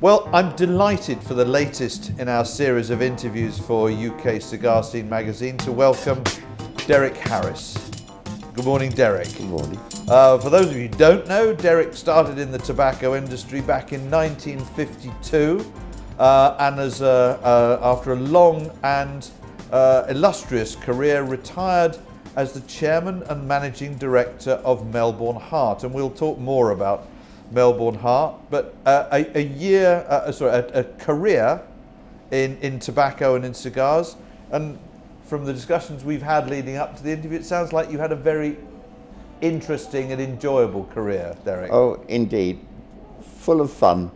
Well, I'm delighted for the latest in our series of interviews for UK Cigar Scene magazine to welcome Derek Harris. Good morning, Derek. Good morning. Uh, for those of you who don't know, Derek started in the tobacco industry back in 1952 uh, and as a, uh, after a long and uh, illustrious career retired as the chairman and managing director of Melbourne Hart. And we'll talk more about Melbourne Hart, but uh, a, a, year, uh, sorry, a, a, career in, in tobacco and in cigars. And from the discussions we've had leading up to the interview, it sounds like you had a very interesting and enjoyable career, Derek. Oh, indeed. Full of fun,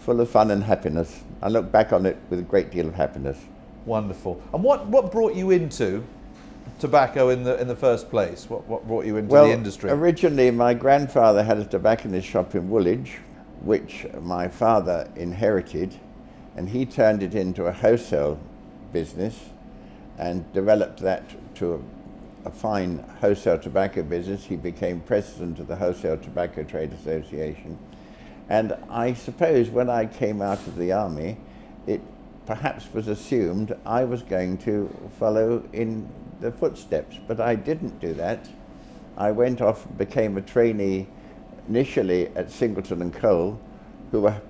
full of fun and happiness. I look back on it with a great deal of happiness. Wonderful. And what, what brought you into tobacco in the in the first place? What what brought you into well, the industry? Originally, my grandfather had a tobacconist shop in Woolwich, which my father inherited, and he turned it into a wholesale business, and developed that to a, a fine wholesale tobacco business. He became president of the Wholesale Tobacco Trade Association, and I suppose when I came out of the army, it perhaps was assumed I was going to follow in the footsteps, but I didn't do that. I went off and became a trainee initially at Singleton and Cole, who were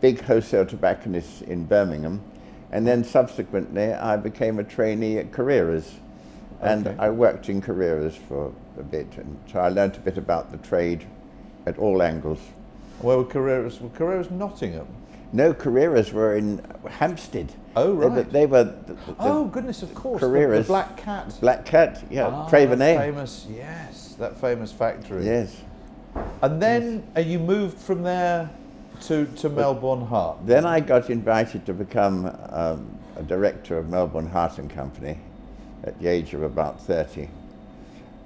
big wholesale tobacconists in Birmingham, and then subsequently I became a trainee at Carreras, and okay. I worked in Carreras for a bit, and so I learned a bit about the trade at all angles. Where were Carreras? Were Carreras Nottingham? No, Carreras were in Hampstead. Oh, right. They, they were. The, the oh, goodness, of course. Carreras. The, Black Cat. Black Cat, yeah. Ah, famous, yes, that famous factory. Yes. And then yes. Uh, you moved from there to, to Melbourne Hart. Then I got invited to become um, a director of Melbourne Hart and Company at the age of about 30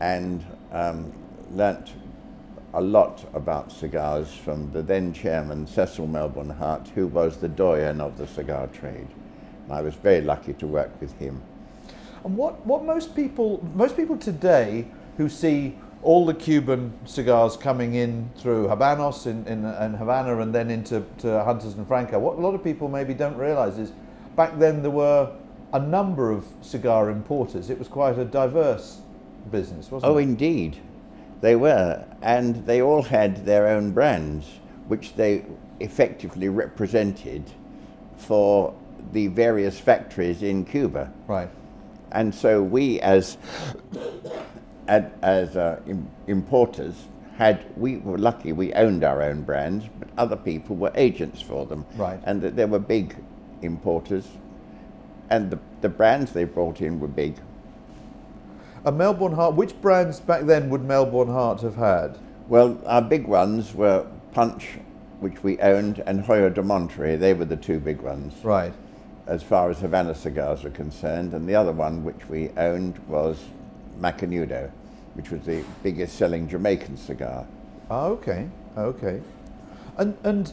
and um, learnt a lot about cigars from the then chairman Cecil Melbourne Hart, who was the doyen of the cigar trade. And I was very lucky to work with him. And what, what most people most people today who see all the Cuban cigars coming in through Habanos in, in, in Havana and then into to Hunters and Frankau, what a lot of people maybe don't realize is back then there were a number of cigar importers. It was quite a diverse business, wasn't oh, it? Oh, indeed. They were, and they all had their own brands, which they effectively represented for the various factories in Cuba. Right. And so we, as as uh, importers, had we were lucky we owned our own brands, but other people were agents for them. Right. And that there were big importers, and the, the brands they brought in were big. A Melbourne Hart, which brands back then would Melbourne Hart have had? Well, our big ones were Punch, which we owned, and Hoyo de Monterrey. They were the two big ones. Right. As far as Havana cigars were concerned. And the other one, which we owned, was Macanudo, which was the biggest selling Jamaican cigar. Oh, okay, okay. And, and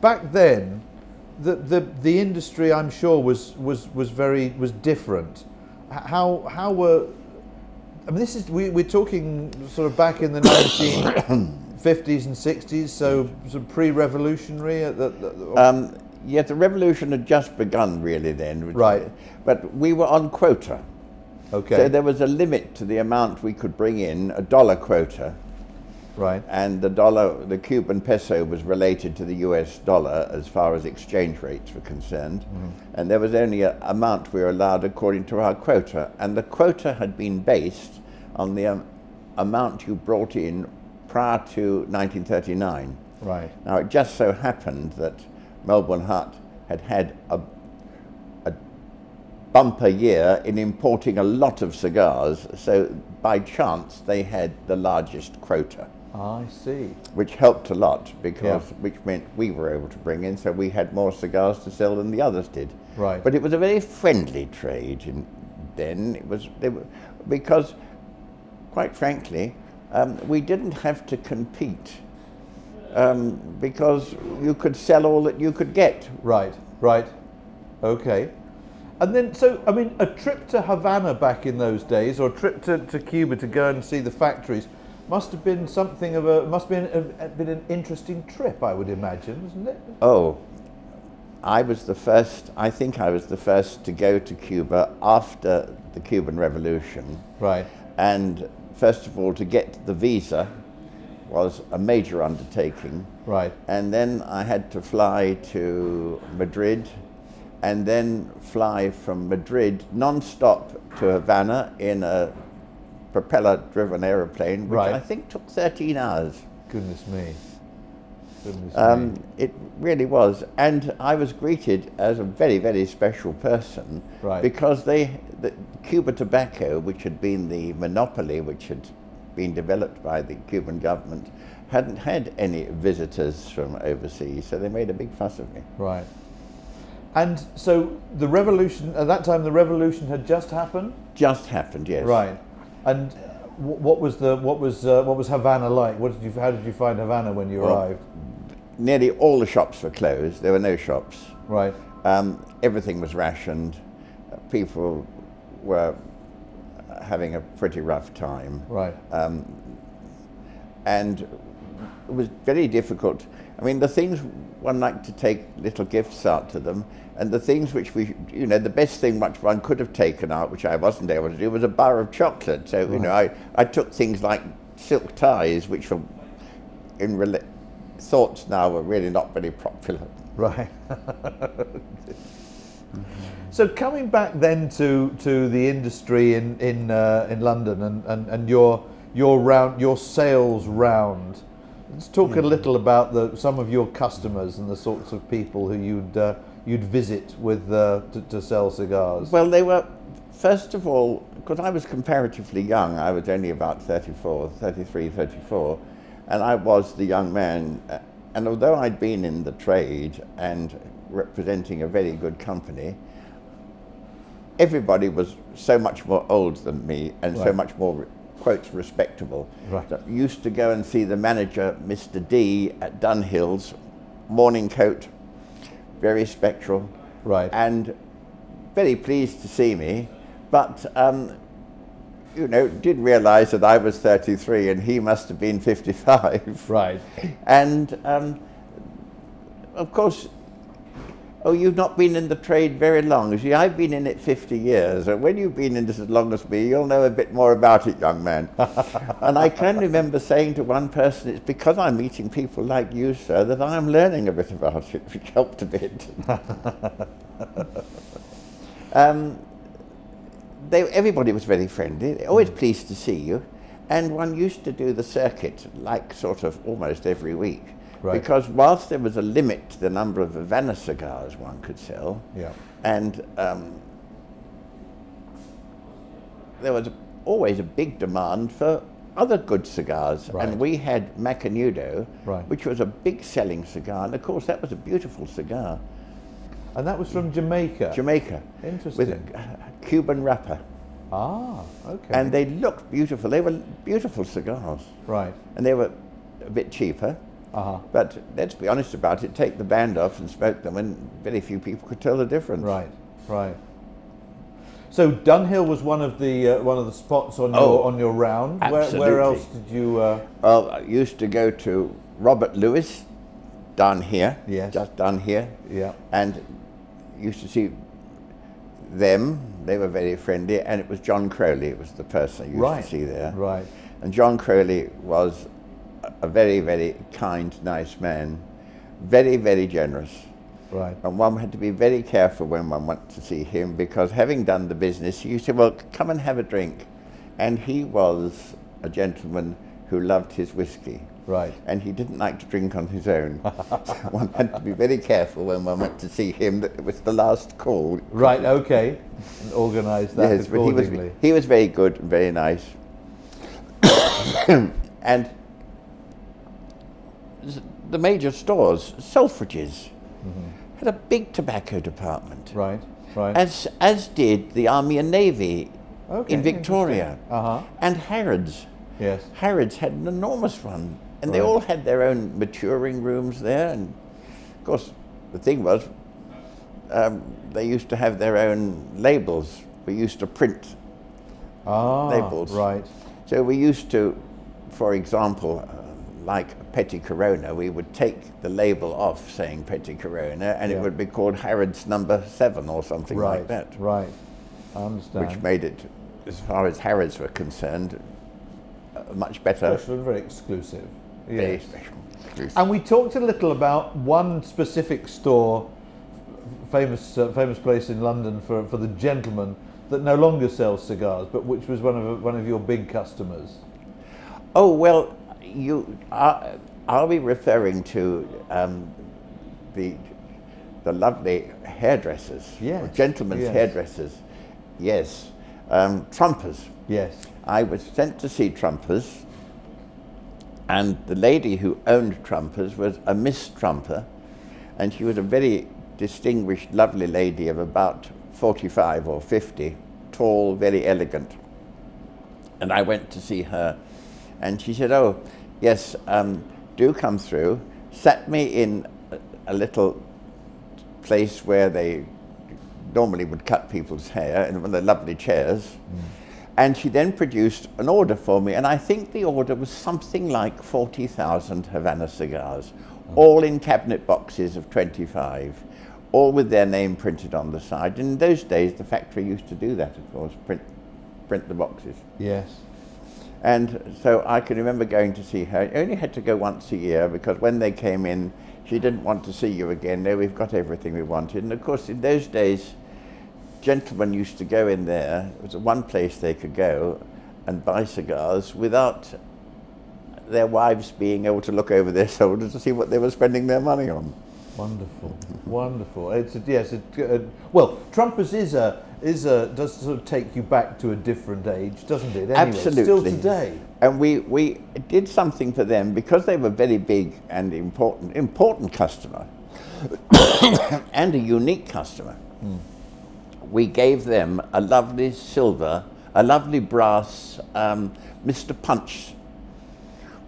back then, the, the, the industry, I'm sure, was, was, was very was different. How, how were I mean, this is we, we're talking sort of back in the 1950s and 60s, so sort of pre-revolutionary. Um, yeah, the revolution had just begun really then. Right. But we were on quota. Okay. So there was a limit to the amount we could bring in, a dollar quota. Right. And the dollar, the Cuban peso was related to the US dollar as far as exchange rates were concerned. Mm. And there was only an amount we were allowed according to our quota. And the quota had been based on the um, amount you brought in prior to 1939. Right. Now it just so happened that Melbourne Hart had had a, a bumper year in importing a lot of cigars, so by chance they had the largest quota. I see. Which helped a lot because yeah. which meant we were able to bring in, so we had more cigars to sell than the others did. Right. But it was a very friendly trade in, then. It was were, because, quite frankly, um, we didn't have to compete um, because you could sell all that you could get. Right. Right. Okay. And then, so, I mean, a trip to Havana back in those days, or a trip to, to Cuba to go and see the factories, must have been something of a must have been, a, been an interesting trip, I would imagine, isn't it? Oh, I was the first. I think I was the first to go to Cuba after the Cuban Revolution. Right. And first of all, to get the visa was a major undertaking. Right. And then I had to fly to Madrid and then fly from Madrid non-stop to Havana in a propeller-driven aeroplane, which Right. I think took 13 hours. Goodness me. Goodness Um, me. it really was, and I was greeted as a very, very special person Right. because they, the Cubatabaco, which had been the monopoly which had been developed by the Cuban government, hadn't had any visitors from overseas, so they made a big fuss of me. Right. And so the revolution at that time, the revolution had just happened. Just happened, yes. Right. And what was the what was uh, what was Havana like? What did you how did you find Havana when you Well- arrived? Nearly all the shops were closed. There were no shops. Right. Um, everything was rationed. Uh, People were having a pretty rough time. Right. um, and it was very difficult. I mean, the things one liked to take little gifts out to them, and the things which we, you know, the best thing which one could have taken out, which I wasn't able to do, was a bar of chocolate. So, you know, I, I took things like silk ties, which were in rela- thoughts now were really not very popular. Right. so coming back then to, to the industry in in, uh, in London and, and, and your your round your sales round. Let's talk a little about the some of your customers and the sorts of people who you'd uh, you'd visit with uh, to, to sell cigars. Well, they were, first of all, because I was comparatively young, I was only about 34, 33, 34, and I was the young man. uh, And although I'd been in the trade and representing a very good company, everybody was so much more old than me and so much more, quotes, respectable. Right. that used to go and see the manager, Mr. D, at Dunhill's, morning coat, very spectral right. and very pleased to see me, but um, you know, did realise that I was 33 and he must have been 55. right. And um, of course, oh, you've not been in the trade very long. You See, I've been in it 50 years, and when you've been in this as long as me, you'll know a bit more about it, young man. and I can remember saying to one person, it's because I'm meeting people like you, sir, that I'm learning a bit about it, which helped a bit. um, they, everybody was very friendly, They're always pleased to see you. And one used to do the circuit like sort of almost every week. Right. Because whilst there was a limit to the number of Havana cigars one could sell, Yeah. and um, there was always a big demand for other good cigars. Right. And we had Macanudo, Right. which was a big selling cigar. And of course, that was a beautiful cigar. And that was from Jamaica. Jamaica. Interesting. With a Cuban wrapper. ah, okay. And they looked beautiful. They were beautiful cigars. right. And they were a bit cheaper. Uh-huh. But let's be honest about it, take the band off and smoke them, and very few people could tell the difference. Right, right. So Dunhill was one of the uh, one of the spots on Oh, your on your round. Where, where else did you? Uh, Well, I used to go to Robert Lewis down here, Yes. just down here, yeah, and used to see them. They were very friendly, and it was John Crowley. It was the person I used right. to see there. Right. And John Crowley was a- very, very kind, nice man, very, very generous. Right. And one had to be very careful when one went to see him because having done the business, he used to, well, come and have a drink. And he was a gentleman who loved his whiskey. Right. And he didn't like to drink on his own. so one had to be very careful when one went to see him that it was the last call. Right. Okay. And organise that Yes, but he was, accordingly. he was very good and very nice. and the major stores, Selfridges, had a big tobacco department. Mm-hmm. Right. Right. as as did the Army and Navy Okay, in Victoria, Uh huh. and Harrods. Yes. Harrods had an enormous one, and they all had their own maturing rooms there. And of course, the thing was, um, they used to have their own labels. We used to print, Ah. Labels. Right. so we used to for example, uh, like Petit Corona, we would take the label off saying Petit Corona and Yeah. it would be called Harrods number seven or something right, like that. right. I understand. Which made it, as far as Harrods were concerned, uh, much better. special and very exclusive. Very Yes. special. Exclusive. And we talked a little about one specific store, famous uh, famous place in London for, for the gentleman that no longer sells cigars, but which was one of one of your big customers. Oh well, you are. Are we referring to um, the the lovely hairdressers? Yes, or gentlemen's yes. hairdressers. Yes, um, trumpers. Yes. I was sent to see Trumpers, and the lady who owned Trumpers was a Miss Trumper, and she was a very distinguished, lovely lady of about 45 or 50, tall, very elegant. And I went to see her, and she said, Oh, yes, um, do come through. Sat me in a, a little place where they normally would cut people's hair in one of the lovely chairs. And she then produced an order for me, and I think the order was something like 40,000 Havana cigars, all in cabinet boxes of 25, all with their name printed on the side. And in those days, the factory used to do that, of course, print, print the boxes. Yes. And so I can remember going to see her. I only had to go once a year because when they came in, she didn't want to see you again. No, we've got everything we wanted. And of course, in those days, gentlemen used to go in there. It was the one place they could go and buy cigars without their wives being able to look over their shoulders to see what they were spending their money on. Wonderful, wonderful. It's a, yes. Well, Trumpers is a is a does sort of take you back to a different age, doesn't it? Anyway, Absolutely. Still today. And we, we did something for them because they were a very big and important, important customer and a unique customer. We gave them a lovely silver, a lovely brass um, Mr. Punch,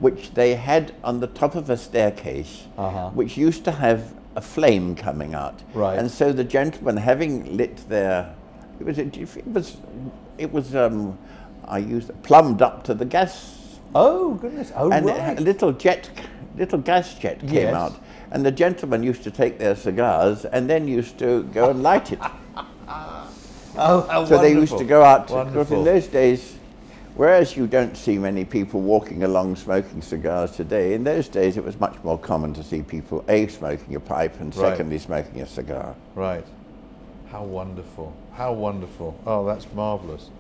which they had on the top of a staircase, Uh-huh. which used to have a flame coming out. Right. And so the gentlemen, having lit their, it was, it was, it was, um, I used plumbed up to the gas Oh goodness. Oh and right. a little jet, little gas jet came Yes. out, and the gentlemen used to take their cigars and then used to go and light it. oh, how so they used to go out. Because Wonderful. in those days, whereas you don't see many people walking along smoking cigars today, in those days it was much more common to see people a smoking a pipe and Right. secondly smoking a cigar. Right. How wonderful. How wonderful. Oh, that's marvellous.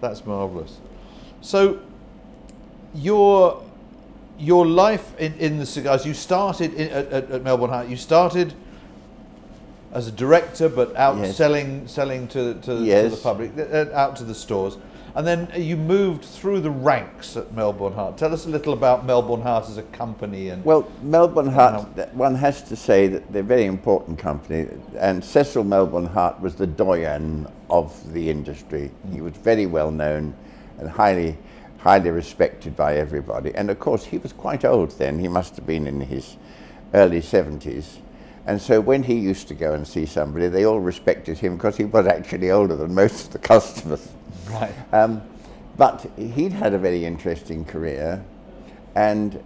That's marvellous. So, your your life in, in the cigars, you started in, at, at, Melbourne Hart, you started as a director, but out Yes. selling selling to, to, to the public, uh, out to the stores. And then you moved through the ranks at Melbourne Hart. Tell us a little about Melbourne Hart as a company and Well, Melbourne that- one has to say that they're a very important company, and Cecil Melbourne Hart was the doyen of the industry. He mm. was very well known and highly, highly respected by everybody. And of course, he was quite old then. He must have been in his early 70s. And so when he used to go and see somebody, they all respected him because he was actually older than most of the customers. Right. Um, but he'd had a very interesting career, and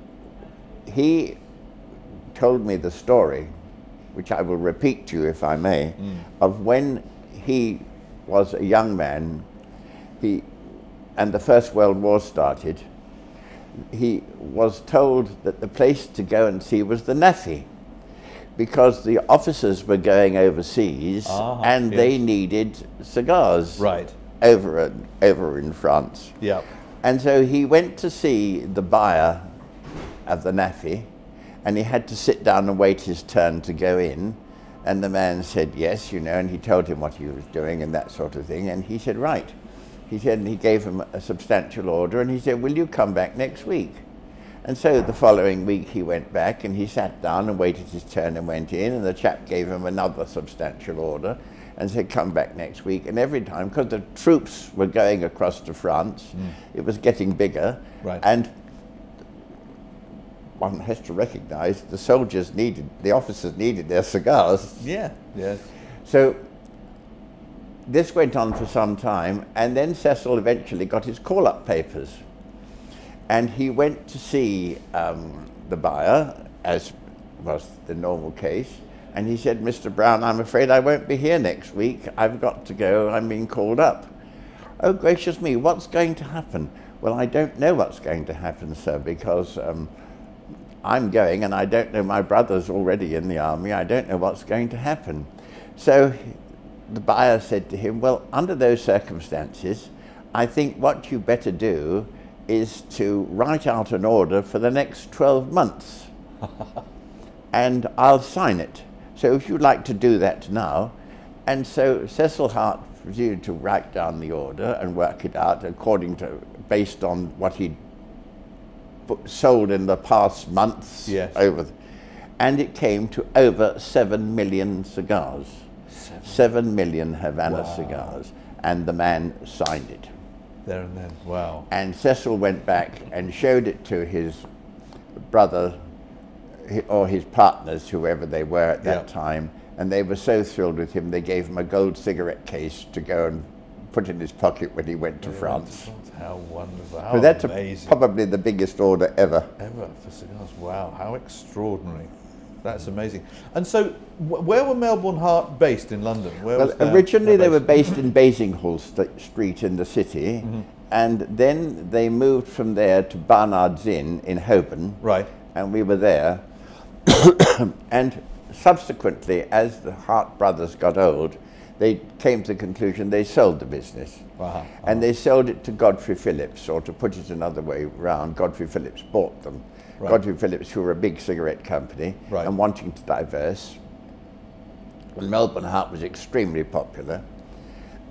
he told me the story, which I will repeat to you if I may, of when he was a young man, he, and the First World War started. He was told that the place to go and see was the NAAFI, because the officers were going overseas Ah, and they needed cigars Right. Over in, over in France. Yeah. And so he went to see the buyer of the NAAFI and he had to sit down and wait his turn to go in. And the man said, yes, you know, and he told him what he was doing and that sort of thing. And he said, right. He said, and he gave him a substantial order and he said, will you come back next week? And so the following week he went back and he sat down and waited his turn and went in and the chap gave him another substantial order and said come back next week and every time because the troops were going across to France it was getting bigger Right. and one has to recognize the soldiers needed the officers needed their cigars Yeah. Yes. so this went on for some time, and then Cecil eventually got his call up papers. And he went to see um, the buyer, as was the normal case, and he said, Mr. Brown, I'm afraid I won't be here next week. I've got to go, I'm being called up. Oh, gracious me, what's going to happen? Well, I don't know what's going to happen, sir, because um, I'm going and I don't know, my brother's already in the army, I don't know what's going to happen. So the buyer said to him, Well, under those circumstances, I think what you better do is to write out an order for the next 12 months and I'll sign it. So if you'd like to do that now. And so Cecil Hart proceeded to write down the order and work it out according to, based on what he'd sold in the past months. Yes. Over, and it came to over 7 million cigars. Seven. 7 million Havana Wow. cigars. And the man signed it. There and then. Wow. And Cecil went back and showed it to his brother or his partners, whoever they were at that Yeah. time. And they were so thrilled with him, they gave him a gold cigarette case to go and put in his pocket when he went to France. How wonderful. How So that's a, amazing. probably the biggest order ever. Ever for cigars. Wow. How extraordinary. That's amazing. And so, where were Melbourne Hart based in London? Where Well, originally they were based in Basinghall St- Street in the city, Mm-hmm. and then they moved from there to Barnard's Inn in Holborn. Right. and we were there. and subsequently, as the Hart brothers got old, they came to the conclusion they sold the business. Uh-huh, And they sold it to Godfrey Phillips, or to put it another way round, Godfrey Phillips bought them. Right. Godfrey Phillips, who were a big cigarette company Right. and wanting to diverse. And Melbourne Hart was extremely popular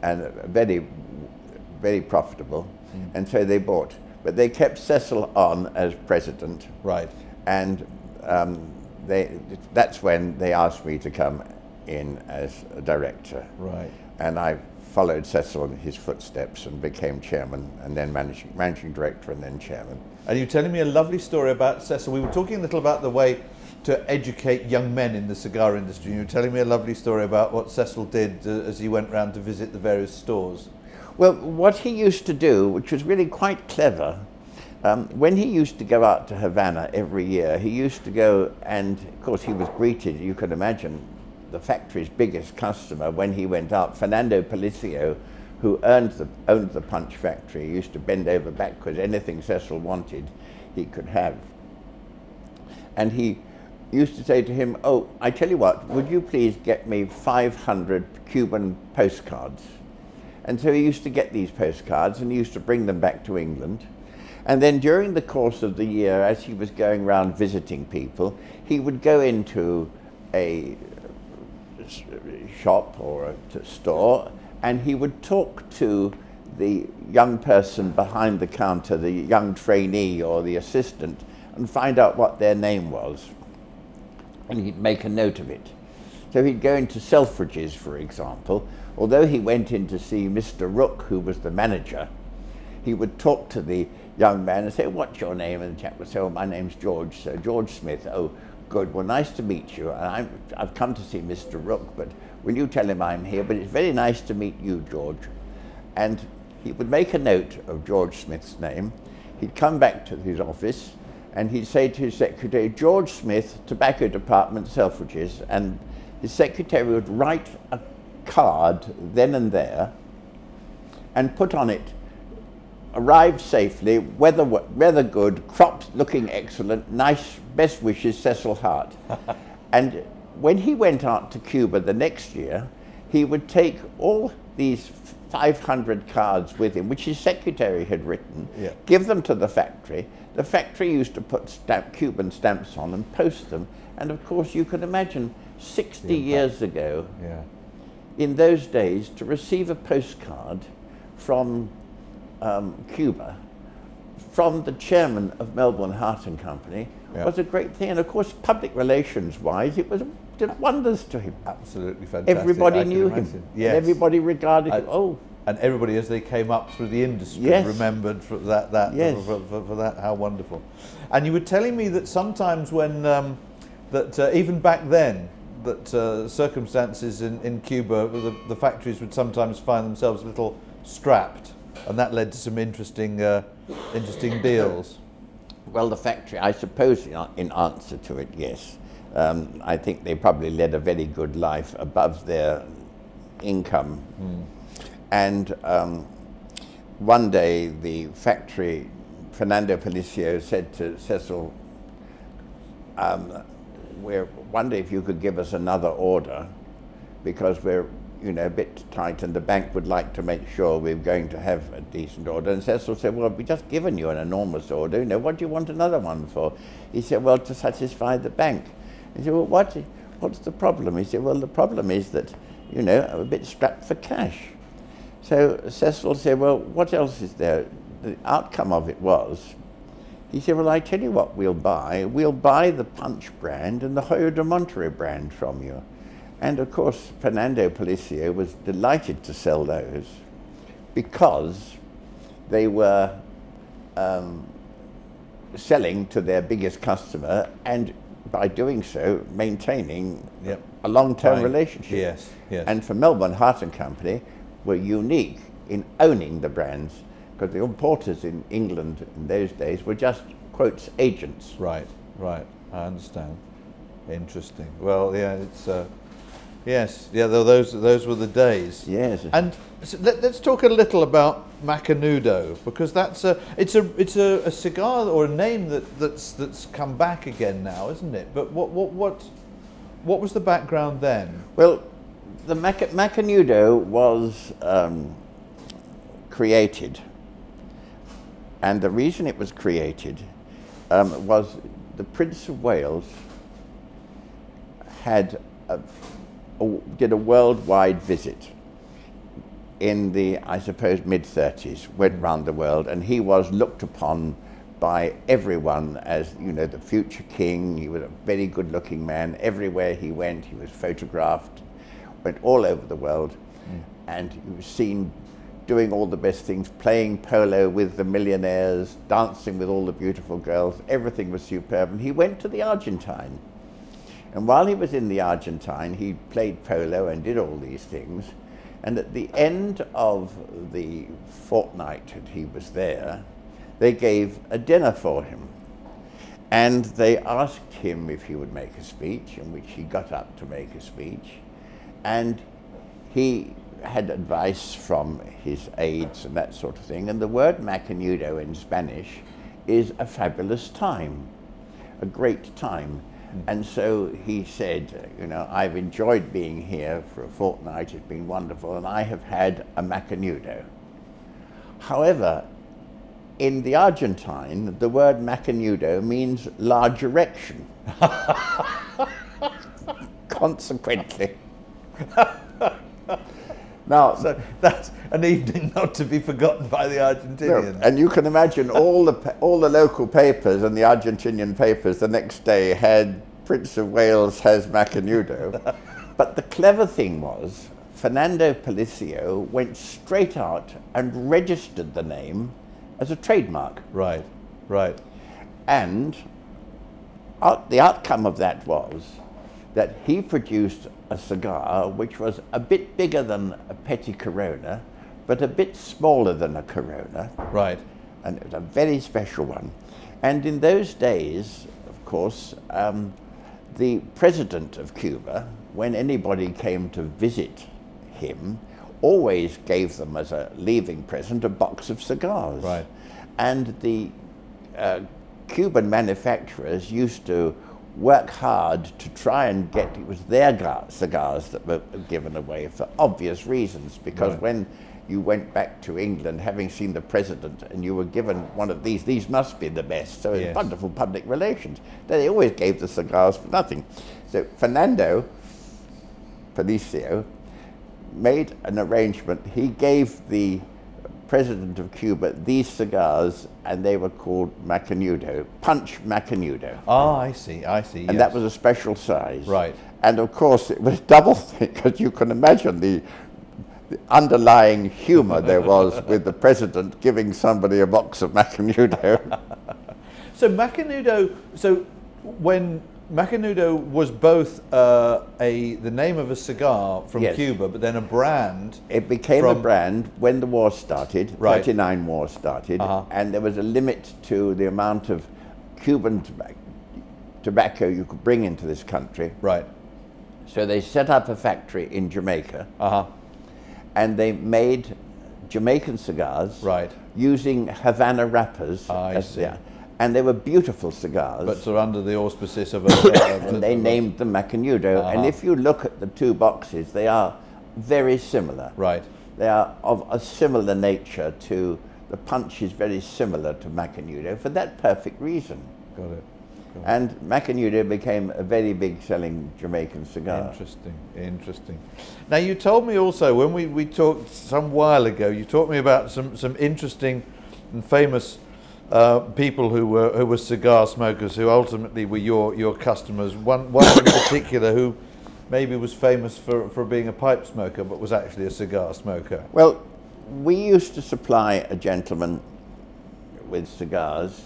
and very, very profitable. And so they bought. But they kept Cecil on as president Right. and um, they, that's when they asked me to come in as a director. Right. And I followed Cecil in his footsteps and became chairman, and then managing, managing director, and then chairman. And you were telling me a lovely story about Cecil. We were talking a little about the way to educate young men in the cigar industry. You were telling me a lovely story about what Cecil did uh, as he went round to visit the various stores. Well, what he used to do, which was really quite clever, um, when he used to go out to Havana every year, he used to go and, of course, he was greeted, you can imagine, the factory's biggest customer when he went out, Fernando Palicio, who the, owned the punch factory, used to bend over backwards. Anything Cecil wanted, he could have. And he used to say to him, Oh, I tell you what, would you please get me 500 Cuban postcards? And so he used to get these postcards and he used to bring them back to England. And then during the course of the year, as he was going around visiting people, he would go into a shop or a store and he would talk to the young person behind the counter, the young trainee or the assistant, and find out what their name was. And he'd make a note of it. So he'd go into Selfridges, for example. Although he went in to see Mr. Rook, who was the manager, he would talk to the young man and say, What's your name? And the chap would say, Oh, my name's George, Sir George Smith. Oh, good. Well, nice to meet you. And I'm, I've come to see Mr. Rook, but will you tell him I'm here? But it's very nice to meet you, George. And he would make a note of George Smith's name. He'd come back to his office and he'd say to his secretary, George Smith, Tobacco Department, Selfridges. And his secretary would write a card then and there and put on it, arrived safely, weather, weather good, crops looking excellent, nice, best wishes, Cecil Hart. and when he went out to Cuba the next year, he would take all these 500 cards with him, which his secretary had written, Yeah. give them to the factory. The factory used to put stamp, Cuban stamps on and post them. And of course, you can imagine 60 years ago, Yeah. in those days, to receive a postcard from um, Cuba, from the chairman of Melbourne Hart and Company, Yeah. was a great thing. And of course, public relations wise, it was did wonders to him. Absolutely fantastic. Everybody I knew him. Yes. And everybody regarded I- him. Oh, and everybody as they came up through the industry Yes. remembered for that that Yes. for, for, for that how wonderful and you were telling me that sometimes when um, that uh, even back then that uh, circumstances in, in Cuba the, the factories would sometimes find themselves a little strapped and that led to some interesting uh, interesting deals Well, the factory, I suppose, in, answer to it, yes. Um, I think they probably led a very good life above their income. Mm. And um, one day, the factory, Fernando Palicio said to Cecil, um, we're wondering if you could give us another order because we're you know, a bit tight and the bank would like to make sure we're going to have a decent order. And Cecil said, well, we've just given you an enormous order, you know, what do you want another one for? He said, well, to satisfy the bank. He said, well, what, what's the problem? He said, well, the problem is that, you know, I'm a bit strapped for cash. So Cecil said, well, what else is there? The outcome of it was, he said, well, I tell you what we'll buy. We'll buy the Punch brand and the Hoyo de Monterrey brand from you. And of course, Fernando Palicio was delighted to sell those because they were um, selling to their biggest customer and by doing so, maintaining yep. a long-term right. relationship. Yes, yes. And for Melbourne Hart and Company, were unique in owning the brands because the importers in England in those days were just quotes agents. Right, right. I understand. Interesting. Well, yeah, it's. Uh, Yes, yeah, those those were the days. Yes. And so let, us talk a little about Macanudo because that's a it's a it's a, a, cigar or a name that that's that's come back again now, isn't it? But what what what what was the background then? Well, the Mac- Macanudo was um, created, and the reason it was created um, was the Prince of Wales had. A, did a worldwide visit in the, I suppose, mid 30s, went round the world, and he was looked upon by everyone as, you know, the future king. He was a very good looking man. Everywhere he went, he was photographed, went all over the world, mm. and he was seen doing all the best things, playing polo with the millionaires, dancing with all the beautiful girls. Everything was superb. And he went to the Argentine and while he was in the Argentine, he played polo and did all these things. And at the end of the fortnight that he was there, they gave a dinner for him. And they asked him if he would make a speech, in which he got up to make a speech. And he had advice from his aides and that sort of thing. And the word macanudo in Spanish is a fabulous time, a great time. And so he said, you know, I've enjoyed being here for a fortnight, it's been wonderful, and I have had a macanudo. However, in the Argentine, the word macanudo means large erection. Consequently. Now, so that's an evening not to be forgotten by the Argentinians. No, and you can imagine all the all the local papers and the Argentinian papers the next day had Prince of Wales has Macanudo. but the clever thing was, Fernando Palicio went straight out and registered the name as a trademark. Right, right. And out, the outcome of that was that he produced a cigar which was a bit bigger than a petit Corona, but a bit smaller than a Corona. Right. And it was a very special one. And in those days, of course, um, the president of Cuba, when anybody came to visit him, always gave them as a leaving present a box of cigars. Right. And the uh, Cuban manufacturers used to work hard to try and get it was their cigars that were given away for obvious reasons because right. when you went back to England having seen the president and you were given one of these these must be the best so yes. wonderful public relations they always gave the cigars for nothing so Fernando Palicio made an arrangement he gave the president of Cuba these cigars, and they were called Macanudo, Punch Macanudo. Ah, I see, I see. And yes. that was a special size. Right. And of course, it was double because you can imagine the, the underlying humour there was with the president giving somebody a box of Macanudo. so Macanudo, so when Macanudo was both uh, a the name of a cigar from yes. Cuba, but then a brand. It became a brand when the war started. Right. 39 war started, uh-huh. and there was a limit to the amount of Cuban tobacco, tobacco you could bring into this country. Right. So they set up a factory in Jamaica Uh huh. and they made Jamaican cigars Right. using Havana wrappers. I as see. the- and they were beautiful cigars. But of under the auspices of a. and they named them Macanudo. And Uh-huh. if you look at the two boxes, they are very similar. Right. They are of a similar nature to, the punch is very similar to Macanudo for that perfect reason. Got it. And Macanudo became a very big selling Jamaican cigar. Interesting, interesting. Now you told me also when we, we talked some while ago, you taught me about some, some interesting and famous uh, people who were who were cigar smokers who ultimately were your, your customers. One one in particular who maybe was famous for, for being a pipe smoker but was actually a cigar smoker. Well, we used to supply a gentleman with cigars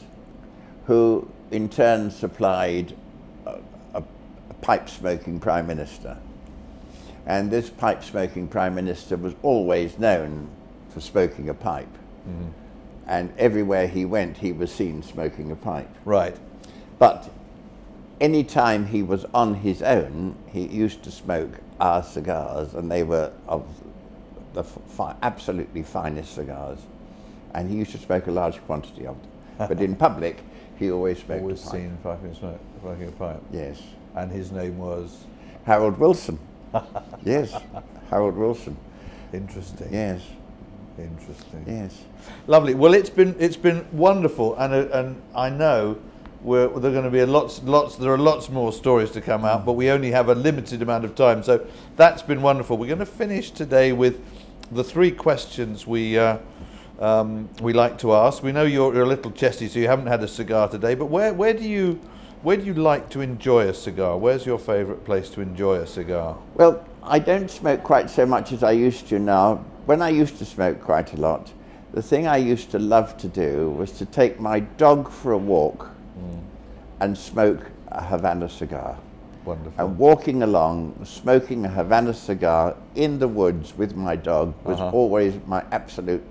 who in turn supplied a, a, a pipe smoking prime minister. And this pipe smoking prime minister was always known for smoking a pipe. And everywhere he went, he was seen smoking a pipe. Right. But any time he was on his own, he used to smoke our cigars, and they were of the fi- absolutely finest cigars. And he used to smoke a large quantity of them. but in public, he always smoked Always a pipe. seen piping smoke, smoking a pipe. Yes. And his name was Harold Wilson. yes. Harold Wilson. interesting. Yes. Interesting. Yes. Lovely. Well, it's been it's been wonderful, and uh, and I know we're, there are going to be a lots lots there are lots more stories to come out, but we only have a limited amount of time. So that's been wonderful. We're going to finish today with the three questions we. Uh, um, we like to ask. We know you're, you're a little chesty, so you haven't had a cigar today. But where, where do you where do you like to enjoy a cigar? Where's your favourite place to enjoy a cigar? Well, I don't smoke quite so much as I used to now. When I used to smoke quite a lot, the thing I used to love to do was to take my dog for a walk and smoke a Havana cigar. Wonderful. And walking along, smoking a Havana cigar in the woods with my dog was Uh-huh. always my absolute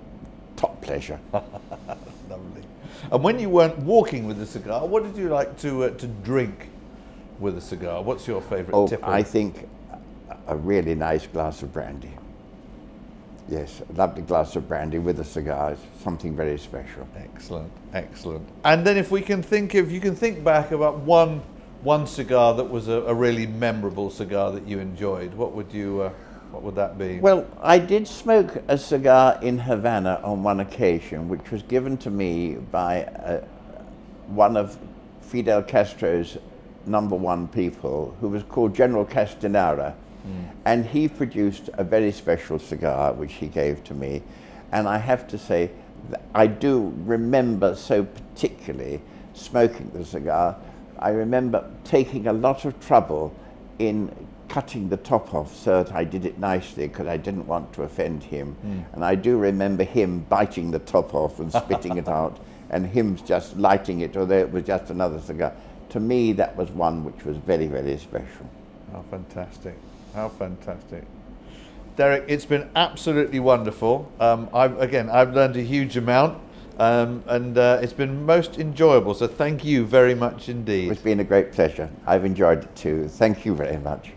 top pleasure. Lovely. And when you weren't walking with a cigar, what did you like to uh, to drink with a cigar? What's your favourite Oh, tipple? I think a really nice glass of brandy. Yes, a lovely glass of brandy with a cigar is something very special. Excellent, excellent. And then if we can think of, you can think back about one one cigar that was a, a really memorable cigar that you enjoyed. What would you, uh, what would that be? Well, I did smoke a cigar in Havana on one occasion, which was given to me by uh, one of Fidel Castro's number one people, who was called General Castanara. Mm. And he produced a very special cigar, which he gave to me. And I have to say, I do remember so particularly smoking the cigar. I remember taking a lot of trouble in cutting the top off so that I did it nicely because I didn't want to offend him. Mm. And I do remember him biting the top off and spitting it out and him just lighting it, although it was just another cigar. To me, that was one which was very, very special. How fantastic! How fantastic! Derek, it's been absolutely wonderful. Um, I've again, I've learned a huge amount, um, and uh, it's been most enjoyable. So thank you very much indeed. It's been a great pleasure. I've enjoyed it too. Thank you very much.